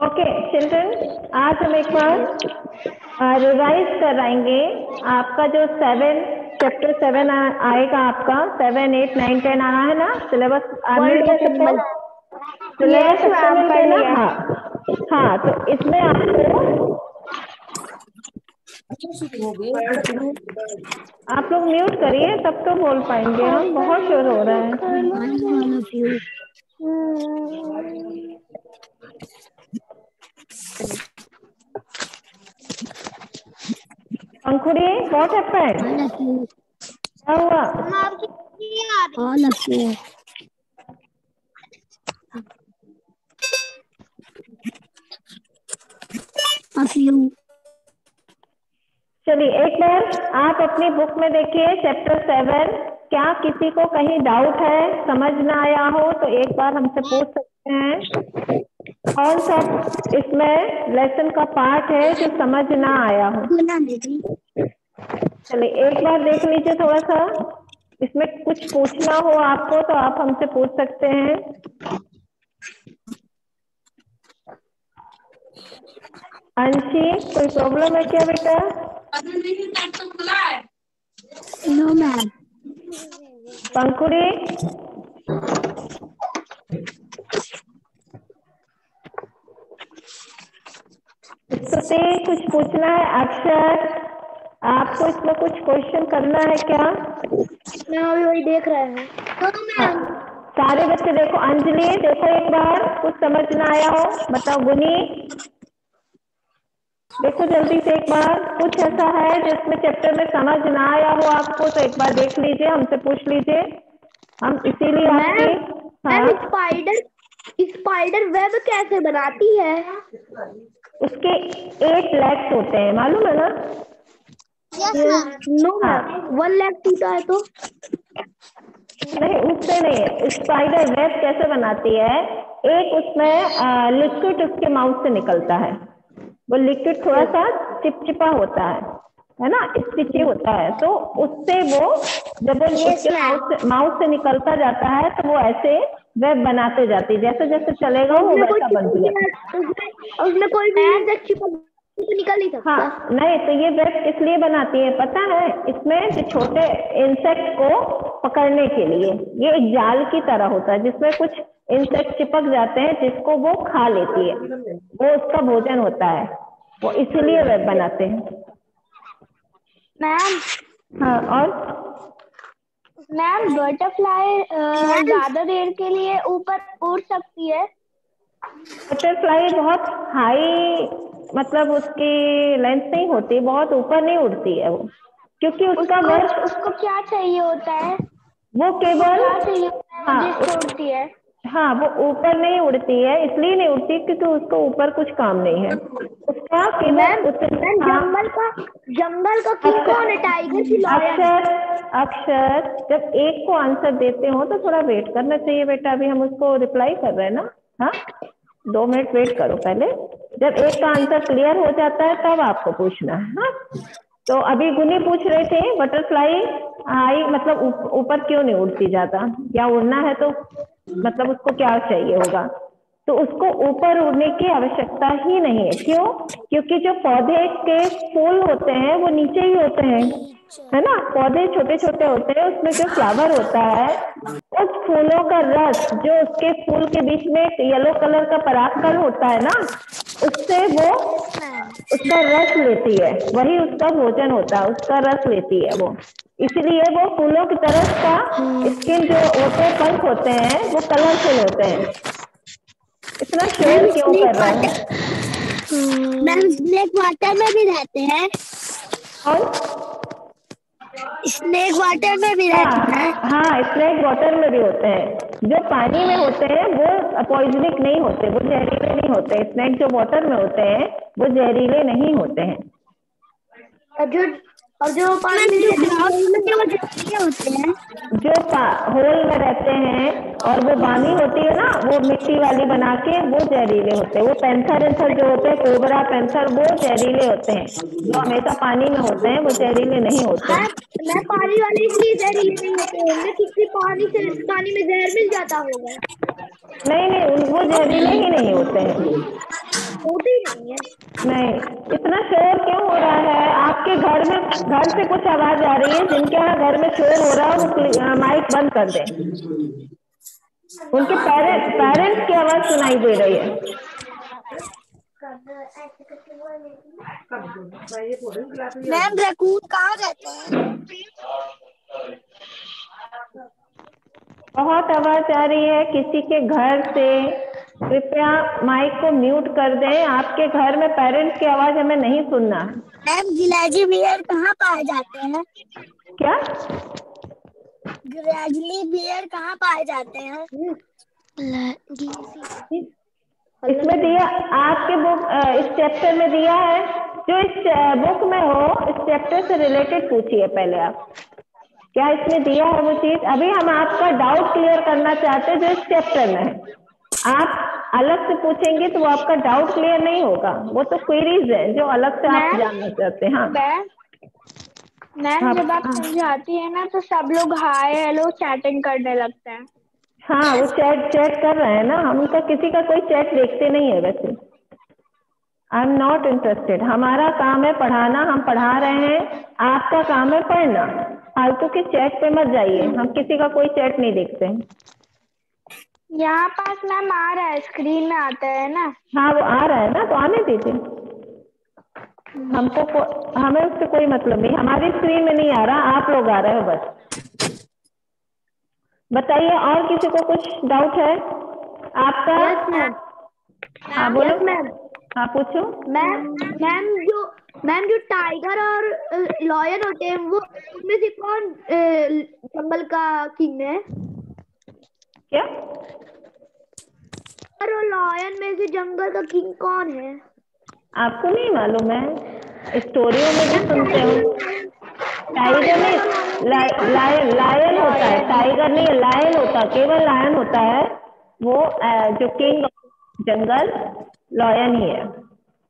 Okay children आज हम एक बार रिवाइज कराएँगे। आपका जो सेवन चैप्टर सेवन आएगा आपका सेवन एट नाइन टेन आना है ना? सिलेबस सिलेबस हाँ। हाँ तो इसमें आपको आप लोग म्यूट करिए तब तो बोल पाएँगे हम बहुत शोर हो रहा है अंकुरी बहुत हैपेंड क्या हुआ. Of you. चलिए एक बार आप अपनी बुक में देखिए चैप्टर सेवन क्या किसी को कहीं डाउट है समझ ना आया हो तो एक बार हमसे पूछ सकते हैं। कौन सा इसमें लेसन का पार्ट है जो समझ ना आया हो? चलिए एक बार देख लीजिए थोड़ा सा इसमें कुछ पूछना हो आपको तो आप हमसे पूछ सकते हैं। अंशी कोई प्रॉब्लम है क्या बेटा? No, ma'am. पंकुड़ी स्तुति कुछ पूछना है अक्षर? आपको इसमें कुछ क्वेश्चन करना है क्या? मैं अभी वही देख रहे हैं। हाँ, सारे बच्चे देखो अंजलि देखो एक बार कुछ समझ ना आया हो? बताओ गुनी। देखो जल्दी से एक बार कुछ ऐसा है जिसमें चैप्टर में समझ ना आया हो आपको तो एक बार देख लीजिए हमसे पूछ लीजिए। हम इसीलिए आपके हाँ। स्पाइडर स्पाइडर वेब कैसे बनाती है? उसके एट लेग्स होते हैं मालूम है ना? नो वन लैख टूटा है तो? नहीं उससे नहीं स्पाइडर वेब कैसे बनाती है? एक उसमें लिक्विड उसके माउथ से निकलता है। वो लिक्विड थोड़ा सा चिपचिपा होता है है ना? स्टिची होता है। तो उससे वो जब वो माउथ से निकलता जाता है तो वो ऐसे वेब बनाते जाती है। जैसे जैसे चलेगा वो वैसा बनती है। उसमें कोई भी तो निकल नहीं सकता। हाँ नहीं तो ये वेब किस लिए बनाती है? पता है इसमें जो छोटे इंसेक्ट को पकड़ने के लिए। ये एक जाल की तरह होता है जिसमें कुछ इंसेक्ट चिपक जाते हैं जिसको वो खा लेती है। वो उसका भोजन होता है। वो इसीलिए वेब बनाते हैं। मैम? हाँ और? मैम बटरफ्लाई ज़्यादा देर के लिए ऊपर उड़ सकती है। बटरफ्लाई बहुत हाई मतलब उसकी लेंथ नहीं होती बहुत ऊपर नहीं उड़ती है वो। क्योंकि उसका उसको, वर्ष उसको क्या चाहिए होता है? वो केवल है? उड़ती है। हाँ वो ऊपर नहीं उड़ती है इसलिए नहीं उड़ती क्योंकि उसको ऊपर कुछ काम नहीं है। उसका केवल हाँ, जंगल का जंगल का किंग कौन है टाइगर की अक्षर अक्षर जब एक को आंसर देते हो तो थोड़ा वेट करना चाहिए बेटा अभी हम उसको रिप्लाई कर रहे हैं ना? हाँ? दो मिनट वेट करो पहले। जब एक का आंसर क्लियर हो जाता है, तब आपको पूछना है हाँ। तो अभी गुनी पूछ रहे थे बटरफ्लाई आई मतलब ऊप- ऊपर क्यों नहीं उड़ती ज़्यादा? या उड़ना है तो मतलब उसको क्या चाहिए होगा? तो उसको ऊपर उड़ने की आवश्यकता ही नहीं है। क्यों? क्योंकि जो पौधे के फूल होते हैं, वो नीचे ही होते हैं, है ना? पौधे छोटे छोटे होते हैं, उसमें जो फ्लावर होता है, उस फूलों का रस जो उसके फूल के बीच में येलो कलर का परागकण होता है ना उससे वो उसका रस लेती है। वही उसका भोजन होता है उसका रस लेती है वो। इसलिए वो फूलों की तरफ़ का स्किन जो होते हैं पंख होते हैं वो कलरफुल होते हैं। इतना शोर क्यों कर रहा है? मैम स्नेक वाटर में भी रहते हैं। और? स्नेक वाटर में भी रहते हैं हाँ। हाँ स्नेक वाटर में भी होते हैं। जो पानी में होते हैं, वो पॉइजनिक नहीं होते, वो जहरीले नहीं होते स्नेक जो वाटर में होते हैं, वो जहरीले नहीं होते हैं। जो और जो पानी जो होते हैं जो होल में रहते हैं और वो बानी होती है ना वो मिट्टी वाली बना के वो जहरीले होते हैं। वो पेंथर वेंसर जो होते हैं कोबरा पेंथर वो जहरीले होते हैं। जो हमेशा पानी में होते हैं वो जहरीले नहीं होते हैं। मैं पानी वाले इसलिए जहरीले नहीं होते होंगे क्योंकि पानी से पानी में जहर मिल जाता होगा। नहीं नहीं वो जहरीले ही नहीं होते हैं। होते नहीं है। नहीं इतना शोर क्यों हो रहा है? आपके घर में घर से कुछ आवाज़ आ रही है जिनके यहाँ घर में शोर हो रहा है वो माइक बंद कर दें। उनके पेरेंट्स पेरेंट्स की आवाज़ सुनाई दे रही है। मैम रैकून कहाँ रहते हैं? बहुत आवाज़ आ रही है किसी के घर से कृपया माइक को म्यूट कर दें। आपके घर में पेरेंट्स की आवाज़ हमें नहीं सुनना। मैम गिलाजी बियर कहाँ पाए जाते हैं? क्या? ग्रेजुअली बियर कहाँ पाए जाते हैं? इसमें दिया आपके बुक इस चैप्टर में दिया है। जो इस बुक में हो इस चैप्टर से रिलेटेड पूछिए पहले आप। क्या इसमें दिया है वो चीज़? अभी हम आपका डाउट क्लियर करना चाहते हैं जो इस चैप्टर में है। आप अलग से पूछेंगे तो वो आपका डाउट क्लियर नहीं होगा। वो तो क्वेरीज है जो अलग से आप जानना चाहते हैं हाँ। मैम हाँ, जब आप हाँ। समझाती है ना तो सब लोग हाय हेलो चैटिंग करने लगते हैं। हाँ वो चैट चैट कर रहे हैं ना हम तो किसी का कोई चैट देखते नहीं है वैसे। आई एम नॉट इंटरेस्टेड हमारा काम है पढ़ाना हम पढ़ा रहे हैं आपका काम है पढ़ना। फालतू के चैट पे मत जाइए हम किसी का कोई चैट नहीं देखते। हैं यहाँ पास मैम आ रहा है स्क्रीन में आता है ना। हाँ वो आ रहा है ना तो आने दीजिए। हमको को, हमें उससे कोई मतलब नहीं। हमारी स्क्रीन में नहीं आ रहा आप लोग आ रहे हो बस। बताइए और किसी को कुछ डाउट है? आपका? मैम हाँ बोलो। मैम हाँ पूछो। मैम मैम जो मैम जो टाइगर और लॉयर होते हैं वो उनमें से कौन जंगल का किंग है? क्या? और लॉयन में से जंगल का किंग कौन है? आपको नहीं मालूम है। स्टोरियों में भी सुनते हो। टाइगर नहीं लायन लायन होता है। टाइगर नहीं लायन होता। केवल लायन होता है। वो जो किंग जंगल लॉयन ही है।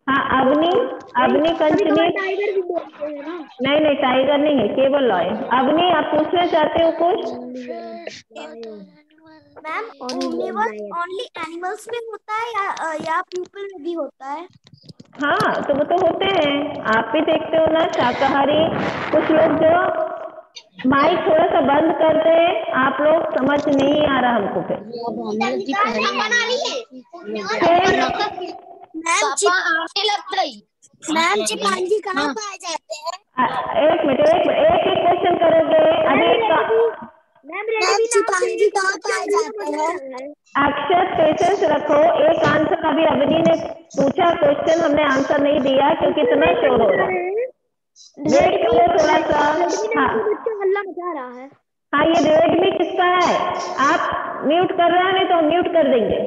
हाँ अग्नि अवनी कंचनी टाइगर भी बोलते हैं नहीं नहीं टाइगर नहीं है केवल लॉयन अग्नि आप पूछना चाहते हो कुछ? मैम ओमनिवर्स ओनली एनिमल्स में होता है या या पीपल में भी होता है? हाँ तो वो तो होते हैं। आप भी देखते हो ना शाकाहारी। कुछ लोग जो माइक थोड़ा सा बंद कर दे आप लोग समझ नहीं आ रहा हमको फिर। मैम चिंपांजी कहाँ पाए जाते हैं? एक मिनट एक मिनट एक एक क्वेश्चन करोगे? अभी मैम कहाँ पाए जाते हैं। अक्षर पेशेंस रखो। एक आंसर अभी अवनी ने पूछा क्वेश्चन हमने आंसर नहीं दिया क्योंकि इतना शोर हो रहा है। वेट करो थोड़ा सा हाँ। हल्ला मचा रहा है। हाँ ये रेडमी किसका है? आप म्यूट कर रहे हैं नहीं तो हम म्यूट कर देंगे।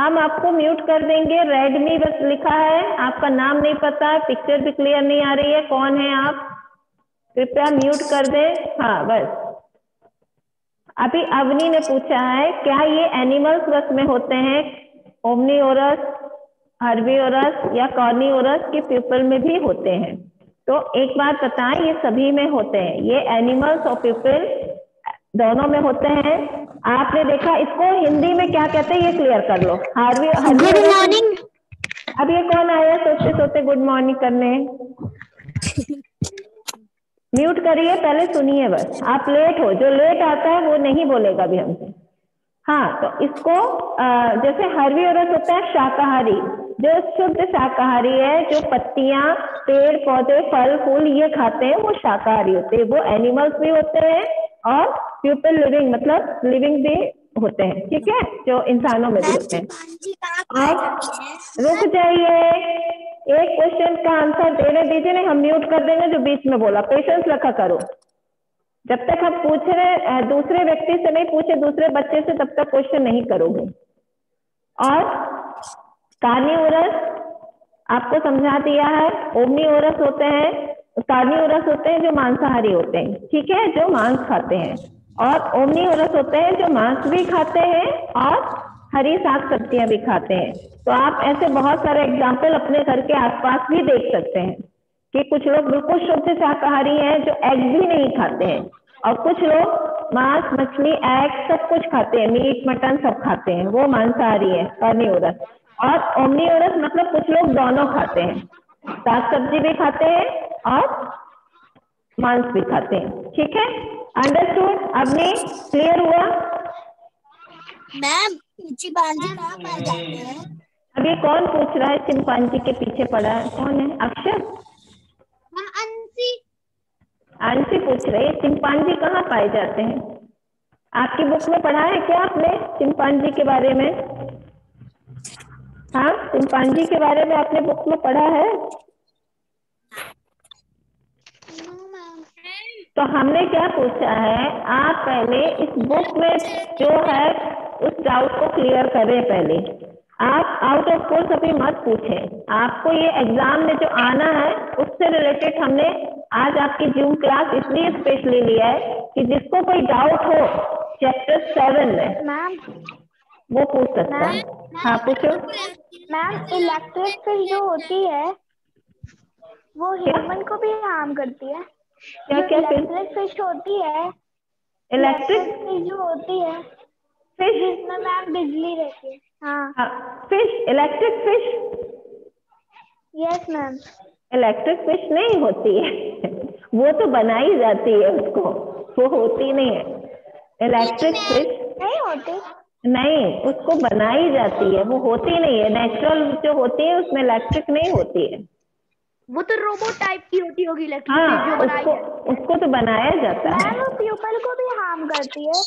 हम आपको म्यूट कर देंगे। रेडमी बस लिखा है आपका नाम नहीं पता पिक्चर भी क्लियर नहीं आ रही है। कौन है आप? कृपया म्यूट कर दें। हाँ बस। अभी अवनी ने पूछा है क्या ये एनिमल्स रस में होते हैं? ओमनीओरस हर्बीओरस या कॉर्निओरस के पीपल में भी होते हैं। तो एक बात बताएँ ये सभी में होते हैं। ये एनिमल्स और पीपल दोनों में होते हैं। आपने देखा इसको हिंदी में क्या कहते हैं? ये क्लियर कर लो। हार्वी गुड मॉर्निंग अब ये कौन आया? सोचते सोचते गुड मॉर्निंग करने। म्यूट करिए पहले सुनिए बस। आप लेट हो जो लेट आता है वो नहीं बोलेगा भी हमसे। हाँ तो इसको आ, जैसे हरवी और होता है शाकाहारी। जो शुद्ध शाकाहारी है जो पत्तियाँ पेड़ पौधे फल फूल ये खाते हैं वो शाकाहारी होते हैं। वो एनिमल्स भी होते हैं और पीपल लिविंग मतलब लिविंग भी होते हैं ठीक है? जो इंसानों में भी होते हैं। आप रुक जाइए। एक क्वेश्चन का आंसर देने दीजिए नहीं हम म्यूट कर देंगे जो बीच में बोला। पेशेंस रखा करो। जब तक हम पूछ रहे दूसरे व्यक्ति से नहीं पूछे दूसरे बच्चे से तब तक क्वेश्चन नहीं करोगे। और कार्निवरस आपको समझा दिया है ओमनीवरस होते हैं कार्निवरस होते हैं जो मांसाहारी होते हैं ठीक है? जो मांस खाते हैं। और ओमनी ओमनीवरस होते हैं जो मांस भी खाते हैं और हरी साग सब्ज़ियाँ भी खाते हैं। तो आप ऐसे बहुत सारे एग्ज़ाम्पल अपने घर के आसपास भी देख सकते हैं कि कुछ लोग बिल्कुल शुद्ध शाकाहारी हैं जो एग भी नहीं खाते हैं और कुछ लोग मांस, मछली एग सब कुछ खाते हैं मीट मटन सब खाते हैं। वो मांसाहारी है कार्निवरस और ओमनीवरस मतलब कुछ लोग दोनों खाते हैं। साग सब्ज़ी भी खाते हैं और मांस भी खाते हैं। ठीक है? अंडरस्टूड अब नहीं क्लियर हुआ मैम चिंपांजी कहाँ पाए जाते हैं? अभी कौन पूछ रहा है? चिंपांजी के पीछे पड़ा है। कौन है? अक्षर मैम अंशी पूछ रही है। चिंपांजी कहाँ पाए जाते हैं? आपकी बुक में पढ़ा है क्या आपने चिंपांजी के बारे में? हाँ चिंपांजी के बारे में आपने बुक में पढ़ा है नो मैम तो हमने क्या पूछा है आप पहले इस बुक में जो है उस डाउट को क्लियर करें पहले। आप आउट ऑफ़ कोर्स अभी मत पूछें। आपको ये एग्ज़ाम में जो आना है उससे रिलेटेड हमने आज आपकी जूम क्लास इसलिए स्पेशली लिया है कि जिसको कोई डाउट हो चैप्टर सेवन में मैम वो पूछ सकता है। हाँ पूछो। मैम इलेक्ट्रिक फ़िश जो होती है वो ह्यूमन को भी हार्म करती है। क्या क्या फ़िश इलेक्ट्रिक फ़िश होती है। इलेक्ट्रिक फ़िश जो होती है फ़िश जिसमें मैम बिजली रहती है। हाँ। Fish electric fish yes ma'am electric fish नहीं होती है। वो तो बनाई जाती है उसको। वो होती नहीं है। इलेक्ट्रिक फ़िश नहीं होती। नहीं उसको बनाई जाती है। वो होती नहीं है। नेचुरल जो होती है उसमें इलेक्ट्रिक नहीं होती है। वो तो रोबोट टाइप की होती होगी इलेक्ट्रिक हाँ जो बनाई उसको उसको तो बनाया जाता है। वो प्यूपल को भी हार्म करती है।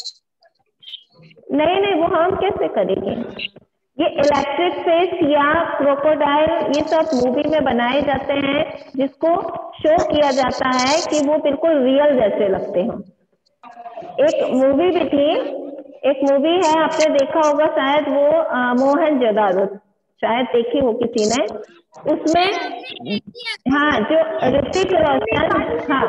नहीं नहीं वो हार्म कैसे करेंगे? ये इलेक्ट्रिक फ़िश या क्रोकोडाइल ये सब मूवी में बनाए जाते हैं जिसको शो किया जाता है कि वो बिल्कुल रियल जैसे लगते हैं। एक मूवी भी थी एक मूवी है आपने देखा होगा शायद वो मोहन जोदारो। शायद देखी हो किसी ने उसमें हाँ जो ऋतिक रोशन हाँ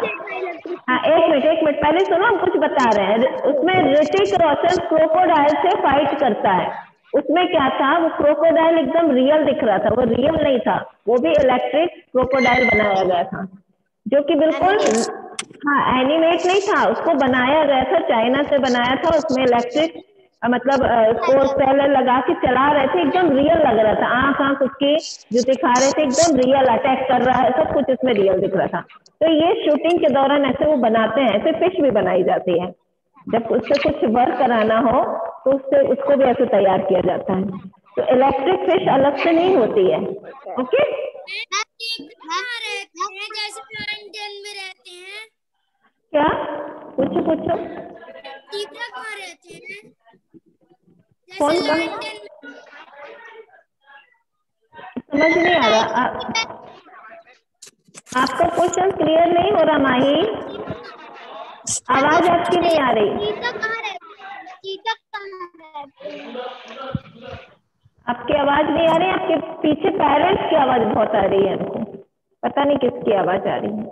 हाँ। एक मिनट एक मिनट पहले सुनो हम कुछ बता रहे हैं। उसमें ऋतिक रोशन क्रोकोडाइल से फाइट करता है। उसमें क्या था? वो क्रोकोडाइल एकदम रियल दिख रहा था वो रियल नहीं था। वो भी इलेक्ट्रिक क्रोकोडाइल बनाया गया था। जो कि बिल्कुल हाँ एनिमेट नहीं था उसको बनाया गया था चाइना से बनाया था उसमें इलेक्ट्रिक मतलब उसको सेलर लगा के चला रहे थे, एकदम रियल लग रहा था। आँख आँख उसकी जो दिखा रहे थे, एकदम रियल अटैक कर रहा है, सब कुछ उसमें रियल दिख रहा था। तो ये शूटिंग के दौरान ऐसे वो बनाते हैं, ऐसे फ़िश भी बनाई जाती है। जब उससे कुछ वर्क कराना हो तो उससे उसको भी ऐसे तैयार किया जाता है। तो इलेक्ट्रिक फ़िश अलग से नहीं होती है। ओके क्या? पूछो पूछो तीसरा कहाँ रहते हैं कौन में समझ नहीं आ रहा। आपका क्वेश्चन क्लियर नहीं हो रहा माही। आवाज़ आपकी नहीं आ रही। हैं हैं आपकी आवाज़ नहीं आ रही आपके पीछे पेरेंट्स की आवाज़ बहुत आ रही है हमको पता नहीं किसकी आवाज़ आ रही है।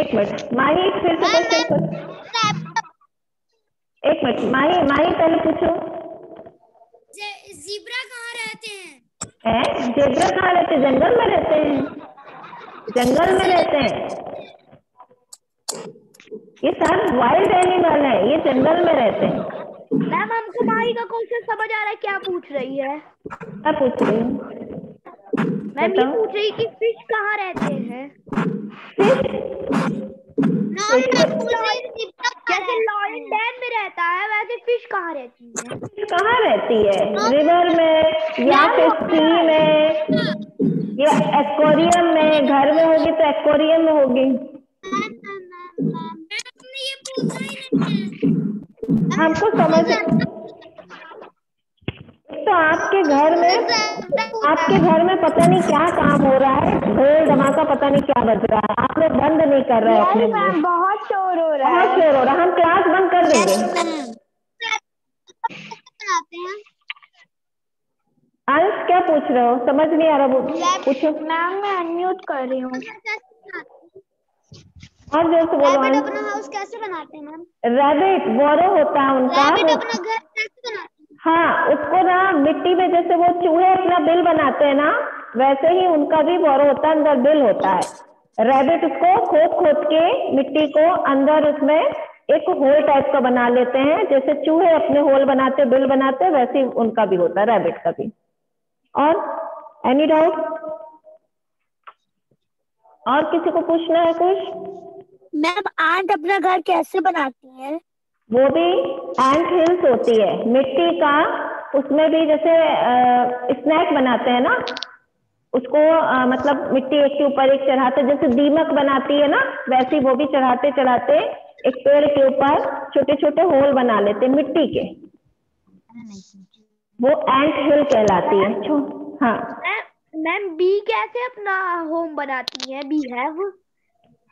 एक मिनट। माही फिर से क्वेश्चन पूछ एक मिनट माही माही पहले पूछो। जीब्रा कहाँ रहते हैं? है? जेब्रा कहाँ रहते हैं? जंगल में रहते हैं। जंगल में रहते हैं। ये सब वाइल्ड एनिमल है ये जंगल में रहते हैं। मैम हमको माही का क्वेश्चन समझ आ रहा है क्या पूछ रही है? क्या पूछ रही हूँ। मैम ये पूछ रही कि फ़िश कहाँ रहते हैं? फ़िश जैसे लॉयन डैम में रहता है वैसे फ़िश कहाँ रहती है? कहाँ रहती है? रिवर में या फिर सी में? या एक्वेरियम में? घर में होगी तो एक्वेरियम में होगी। हमने ये पूछा ही नहीं है। हमको समझ तो आपके घर में आपके घर में पता नहीं क्या काम हो रहा है? ढोल धमाका पता नहीं क्या बज रहा है। आप लोग बंद नहीं कर रहे अपने बहुत शोर हो रहा है। शोर हो रहा है। हम क्लास बंद कर देंगे। हैं अंश क्या पूछ रहे हो? समझ नहीं आ रहा पूछो। मैम मैं अनम्यूट कर रही हूँ। और ज़ोर से बोलो रैबिट अपना हाउस कैसे बनाते हैं मैम? रैबिट बोरो होता है उनका। रैबिट अपना घर कैसे बनाते हैं? हाँ उसको ना मिट्टी में जैसे वो चूहे अपना बिल बनाते हैं ना वैसे ही उनका भी बोरो होता है अंदर बिल होता है। रैबिट उसको खोद खोद के मिट्टी को अंदर उसमें एक होल टाइप का बना लेते हैं। जैसे चूहे अपने होल बनाते बिल बनाते वैसे उनका भी होता है रैबिट का भी। और एनी डाउट और किसी को पूछना है कुछ? मैम आंट अपना घर कैसे बनाती है? वो भी एंट हिल्स होती है। मिट्टी का उसमें भी जैसे स्नैक बनाते हैं ना उसको अ, मतलब मिट्टी एक के ऊपर एक चढ़ाते जैसे दीमक बनाती है ना वैसे वो भी चढ़ाते चढ़ाते एक पेड़ के ऊपर छोटे छोटे होल बना लेते मिट्टी के। वो एंट हिल कहलाती है। हाँ। मैम बी कैसे अपना होम बनाती है? बी हैव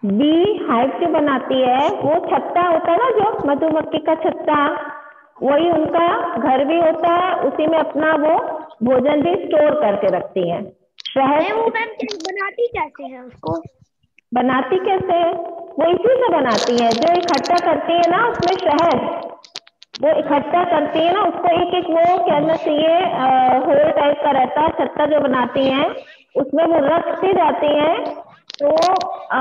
बी हाइव जो बनाती है वो छत्ता होता है ना जो मधुमक्खी का छत्ता वही उनका घर भी होता है उसी में अपना वो भोजन भी स्टोर करके रखती है। शहद वो मैम बनाती कैसे है उसको? बनाती कैसे है? वो इसी से बनाती है जो इकट्ठा करती है ना उसमें शहद वो इकट्ठा करती है ना उसको एक एक वो कहना चाहिए होल टाइप का रहता है छत्ता जो बनाती है उसमें वो रखती जाती है तो अ,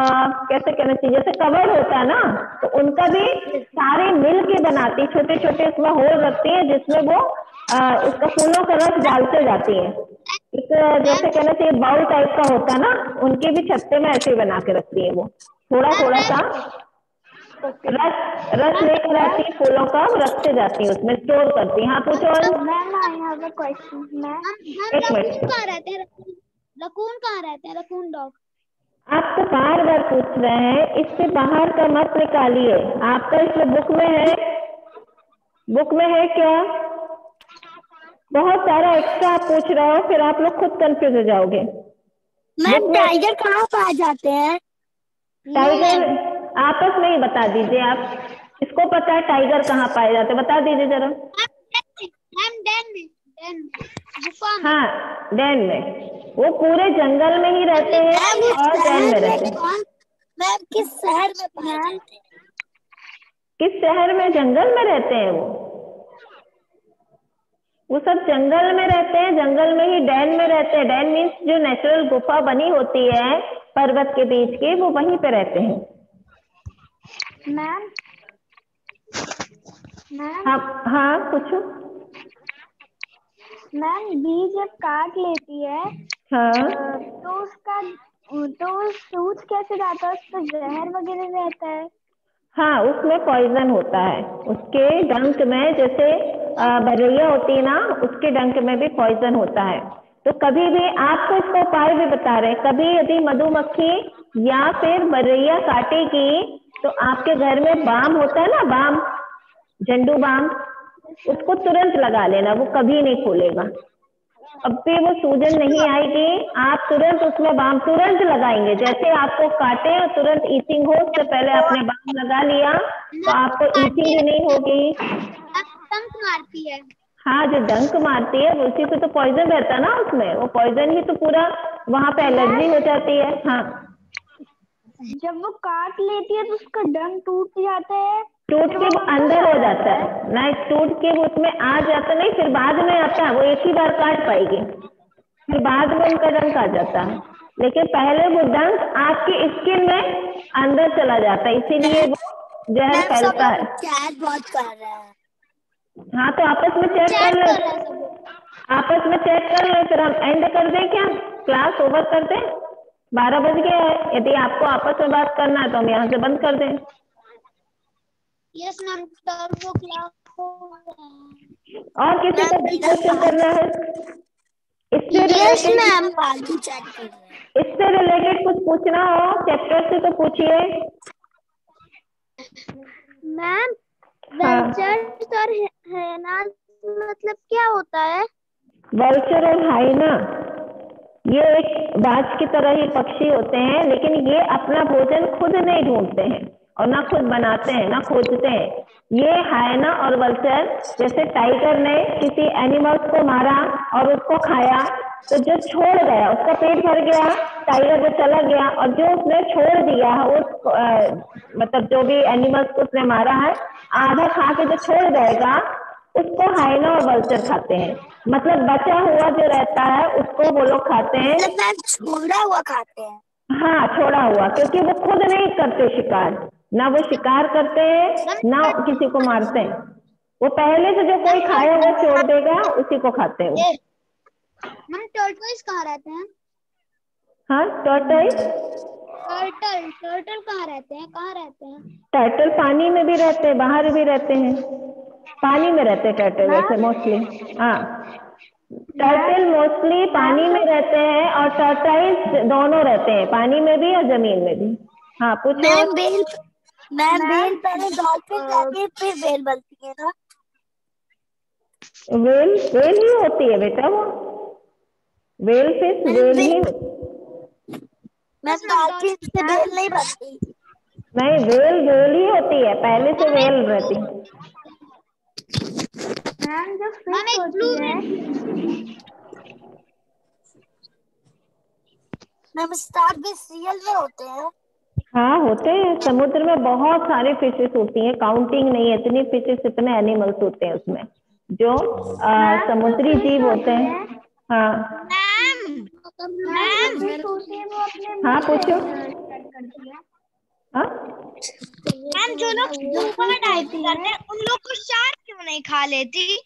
कैसे कहना चाहिए जैसे कवर होता है ना तो उनका भी सारे मिल के बनाती छोटे छोटे उसमें होल रखती है जिसमें वो अ, उसका फूलों का रस डालते जाती है। एक जैसे कहना चाहिए बाउल टाइप का होता है ना उनके भी छत्ते में ऐसे ही बना के रखती है वो। थोड़ा थोड़ा सा रस रस लेकर आती है फूलों का रखते जाती है उसमें स्टोर करती है। हाँ पूछो और। एक मिनट। रकून कहाँ रहते हैं? रकून रकून कहाँ रहते हैं? Raccoon dog. आप तो बार बार पूछ रहे हैं इससे बाहर का मत निकालिए। आपका इसमें बुक में है? बुक में है क्या? बहुत सारा एक्स्ट्रा आप पूछ रहे हो फिर आप लोग खुद कंफ्यूज हो जाओगे। मैम टाइगर कहाँ पाए जाते हैं? टाइगर आपस में ही बता दीजिए आप इसको पता है टाइगर कहाँ पाए जाते हैं? बता दीजिए जरा। हाँ डैन में। वो पूरे जंगल में ही रहते हैं और डैन में रहते हैं। मैम किस शहर में पाए किस शहर में? जंगल में रहते हैं वो। वो सब जंगल में रहते हैं जंगल में ही डैन में रहते हैं। डैन मीन्स जो नेचुरल गुफा बनी होती है पर्वत के बीच की वो वहीं पे रहते हैं। मैम? मैम? हाँ हाँ पूछो। मैम बी जब काट लेती है हाँ। तो उसका तो सूज कैसे जाता है? उसका जहर वगैरह रहता है? हाँ उसमें पॉइजन होता है। उसके डंक में जैसे बरैया होती है ना, उसके डंक में भी पॉइजन होता है। तो कभी भी आपको इसका उपाय भी बता रहे कभी यदि मधुमक्खी या फिर बरैया काटेगी तो आपके घर में बाम होता है ना, बाम, झंडू बाम, उसको तुरंत लगा लेना, वो कभी नहीं खोलेगा अब भी वो सूजन नहीं आएगी, आप तुरंत उसमें बाम तुरंत लगाएँगे। जैसे आपको काटे और तुरंत ईचिंग हो, उससे पहले आपने बाम लगा लिया तो आपको ईचिंग भी नहीं होगी। तंक मारती है। हाँ जो डंक मारती है उसी से तो पॉइजन रहता है ना उसमें। वो पॉइजन ही तो पूरा वहाँ पे एलर्जी हो जाती है। हाँ। जब वो काट लेती है तो उसका डंक टूट जाता है। टूट के वो अंदर हो जाता है। नहीं टूट के वो उसमें आ जाता नहीं फिर बाद में आता है। वो एक ही बार काट पाएगी। फिर बाद में उनका डंक आ जाता है। लेकिन पहले वो डंक आपकी स्किन में अंदर चला जाता है। इसीलिए वो जहर फैलता है। बहुत कर रहे हैं। हाँ तो आपस में चेक कर ले। आपस में चेक कर ले फिर हम एंड कर दें क्या? क्लास ओवर कर दें? बारह बज गया है। यदि आपको आपस में बात करना है तो हम यहाँ से बंद कर दें। यस मैम टर्बो क्लास और किसी को क्वेश्चन करना है? इससे यस मैम हैं। इससे रिलेटेड कुछ पूछना हो चैप्टर से तो पूछिए। मैम हाँ। और हैनास मतलब क्या होता है वल्चर और हाइना ये एक बाज की तरह ही पक्षी होते हैं लेकिन ये अपना भोजन खुद नहीं ढूंढते हैं और ना खुद बनाते हैं ना खोजते हैं। ये हायना और वल्चर जैसे टाइगर ने किसी एनिमल्स को मारा और उसको खाया तो जो छोड़ गया उसका पेट भर गया टाइगर जो चला गया और जो उसने छोड़ दिया है उस मतलब जो भी एनिमल्स को उसने मारा है आधा खा के जो छोड़ जाएगा उसको हाइना और वल्चर खाते हैं। मतलब बचा हुआ जो रहता है उसको वो लोग खाते हैं। मतलब छोड़ा हुआ खाते हैं। हाँ छोड़ा हुआ क्योंकि वो खुद नहीं करते शिकार। ना वो शिकार करते हैं ना किसी को मारते हैं। वो पहले से जो कोई खाया हुआ छोड़ देगा उसी को खाते हैं वो। मैम टर्टल्स कहाँ रहते हैं? हाँ टर्टल टर्टल टर्टल कहाँ रहते हैं? कहाँ रहते हैं? टर्टल पानी में भी रहते हैं बाहर भी रहते हैं। पानी में रहते हैं टर्टल वैसे मोस्टली हाँ। टर्टल मोस्टली पानी में रहते हैं और टर्टाइल्स दोनों रहते हैं पानी में भी और ज़मीन में भी। हाँ पूछो। मैम बेल पहले डॉल्फिन रहती है। फिर बेल बनती है ना। वेल वेल ही होती है बेटा वो। वेल फ़िश वेल ही मैम डॉल्फिन से बेल नहीं बनती। नहीं वेल वेल ही होती है पहले से वेल रहती है। मैम जो फ़िश होती है। मैम स्टार भी रियल में होते हैं। हाँ होते हैं। समुद्र में बहुत सारे फिशेस होती हैं। काउंटिंग नहीं है इतनी फिशेस इतने एनिमल्स होते हैं उसमें। जो आ, समुद्री जीव होते हैं। हाँ? है। वो अपने हाँ पूछो। है। मैम जो लोग स्कूबा डाइविंग करते हैं उन लोग को शार्क क्यों नहीं खा लेती?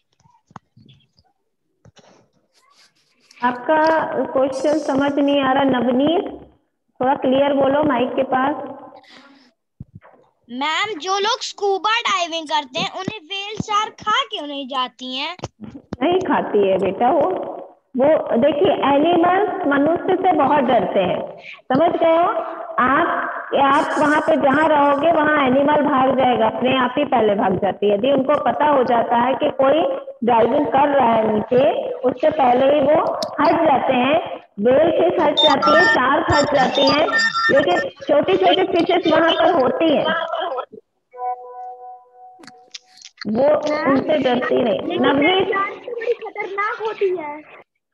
आपका क्वेश्चन समझ नहीं आ रहा। नवनीत? थोड़ा क्लियर बोलो माइक के पास। मैम जो लोग स्कूबा डाइविंग करते हैं उन्हें वेल शार्क खा क्यों नहीं जाती हैं? नहीं खाती है बेटा वो। वो देखिए एनिमल्स मनुष्य से बहुत डरते हैं। समझ गए हो? आप आप वहाँ पे जहाँ रहोगे वहाँ एनिमल भाग जाएगा। अपने आप ही पहले भाग जाती है। यदि उनको पता हो जाता है कि कोई ड्राइविंग कर रहा है नीचे उससे पहले ही वो हट जाते हैं। वेल फ़िश हट जाती है शार्क हट जाती है लेकिन छोटी छोटी फिशेस वहाँ पर होती हैं। वो उनसे डरती नहीं। नवनीत बड़ी खतरनाक होती है।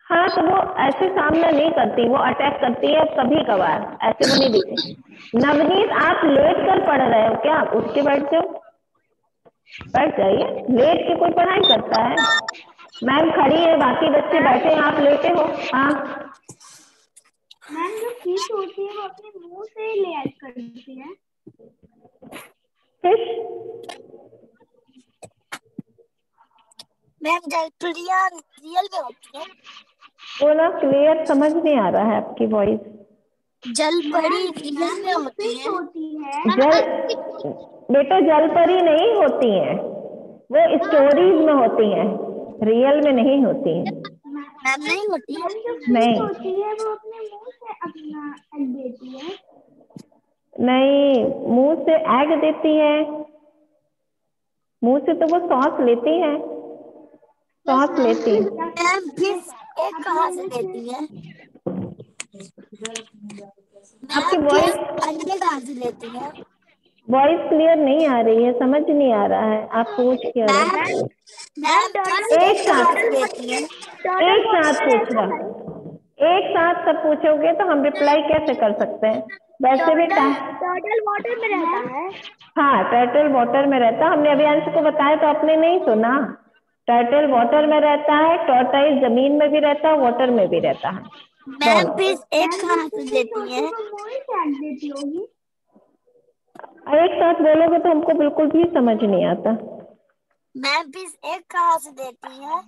हाँ तो वो ऐसे सामना नहीं करती वो अटैक करती है कभी कभार ऐसे वो नहीं दिखती। नवनीत आप लेट कर पढ़ रहे हो क्या? उठ के बैठ जाओ। बैठ जाइए। लेट के कोई पढ़ाई करता है? मैम खड़ी है बाकी बच्चे बैठे हैं आप लेते हो? हाँ। मैम जो फ़िश होती है वो अपने मुँह से ले आउट करती है। फ़िश मैम जलप्रिया रियल में होती है। वो ना क्लियर समझ नहीं आ रहा है आपकी वॉइस जल परी रियल में होती है। होती है। जल बेटा जल परी नहीं होती है। वो स्टोरीज में होती हैं। रियल में नहीं होती मैम नहीं होती। है नहीं। होती है वो अपने मुँह से अपना एग देती है। नहीं मुँह से एग देती है। मुँह से तो वो सांस लेती है। सांस लेती है। मैम फ़िश एक कहाँ से देती है? आपकी मैम voice- फ़िश अंडे कहाँ से लेती है? वॉइस क्लियर नहीं आ रही है समझ नहीं आ रहा है। आप पूछ क्या रहे हैं? एक साथ एक साथ पूछना एक साथ सब पूछोगे तो हम रिप्लाई कैसे कर सकते हैं? वैसे भी टर्टल वाटर में रहता है। हाँ टर्टल वाटर में रहता है। हमने अभियांश को बताया तो आपने नहीं सुना। टर्टल वाटर में रहता है टॉर्टाइज ज़मीन में भी रहता है वाटर में भी रहता है। मैम एक कहाँ से देती है। एक साथ बोलोगे तो हमको बिल्कुल भी समझ नहीं आता। मैम फ़िश एक कहाँ से देती है।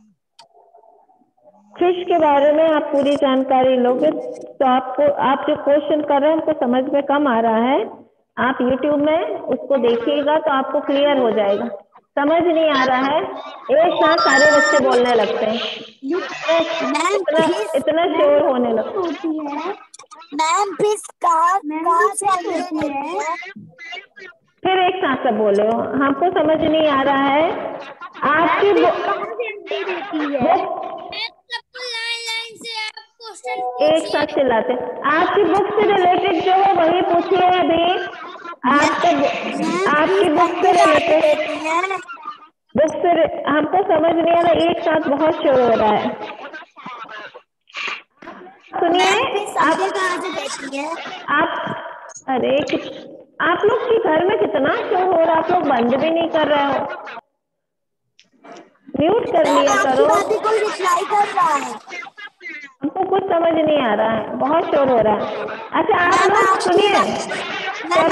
फ़िश के बारे में आप पूरी जानकारी लोगे तो आपको आप जो क्वेश्चन कर रहे हैं उनको समझ में कम आ रहा है। आप YouTube में उसको देखिएगा तो आपको क्लियर हो जाएगा। समझ नहीं आ रहा है। एक साथ सारे बच्चे बोलने लगते हैं। इतना इतना शोर होने लगता है। मैम फ़िश कहाँ मैम से अंडे है। फिर एक साथ सब बोले। हमको समझ नहीं आ रहा है। आपकी एक साथ चिल्लाते। आपकी बुक से रिलेटेड जो है वही पूछिए अभी। आपके आपकी बुक से रिलेटेड बुक से हमको समझ नहीं आ रहा एक साथ बहुत शोर हो रहा है। सुनिए आप आप अरे आप लोग के घर में कितना शोर हो रहा? है आप लोग बंद भी नहीं कर रहे हो। म्यूट कर लिया करो। रिप्लाई कर रहा है। हमको कुछ समझ नहीं आ रहा है। बहुत शोर हो रहा है। अच्छा आप लोग सुनिए। है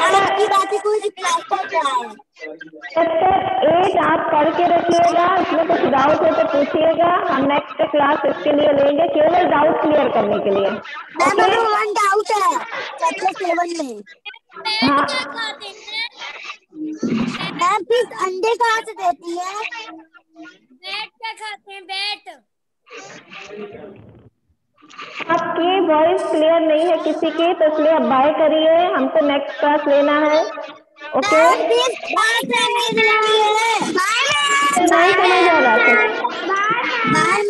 चैप्टर एट आप पढ़ के रखिएगा। इसमें कुछ डाउट हो तो पूछिएगा। हम नेक्स्ट क्लास इसके लिए लेंगे। केवल डाउट क्लियर करने के लिए। वन डाउट है। चैप्टर सेवन में। मैम फिर अंडे कहाँ से देती है। बैट क्या खाते हैं? बैट। आपकी वॉइस क्लियर नहीं है किसी की तो इसलिए आप बाय करिए। हमको नेक्स्ट क्लास लेना है। ओके है। नहीं समझ आ रहा बाय